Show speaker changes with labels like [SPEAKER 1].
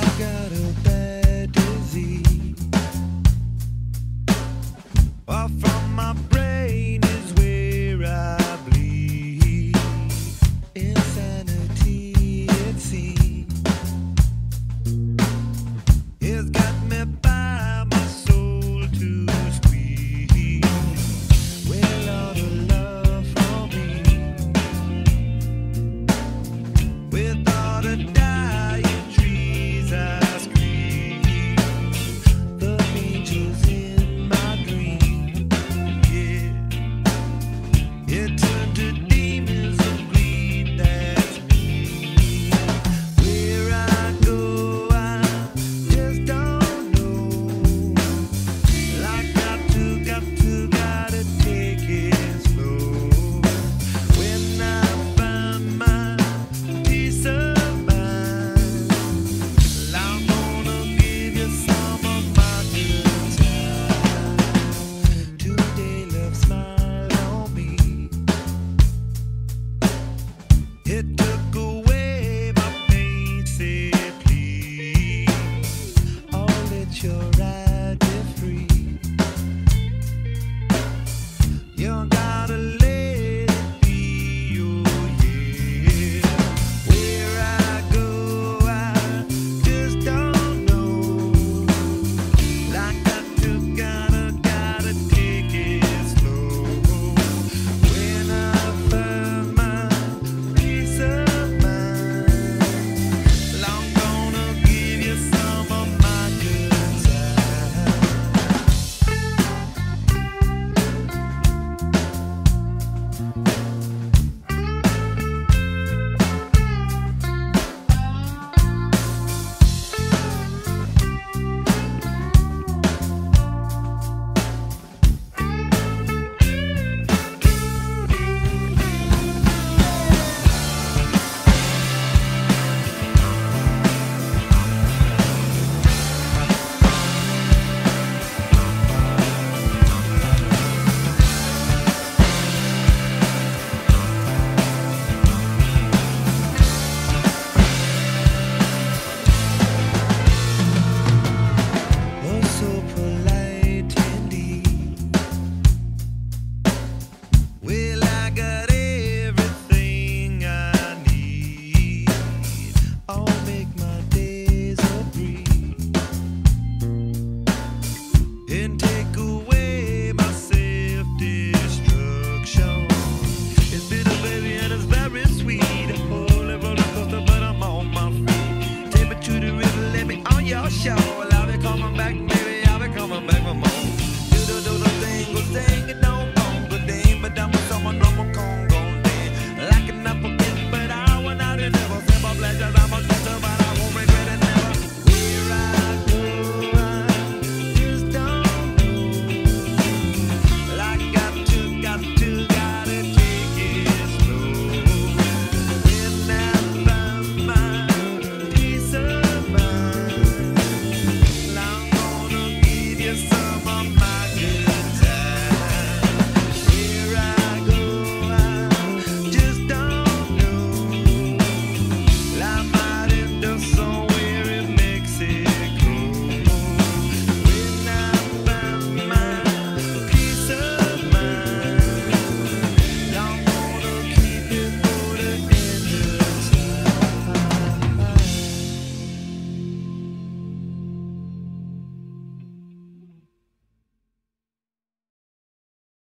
[SPEAKER 1] I got a.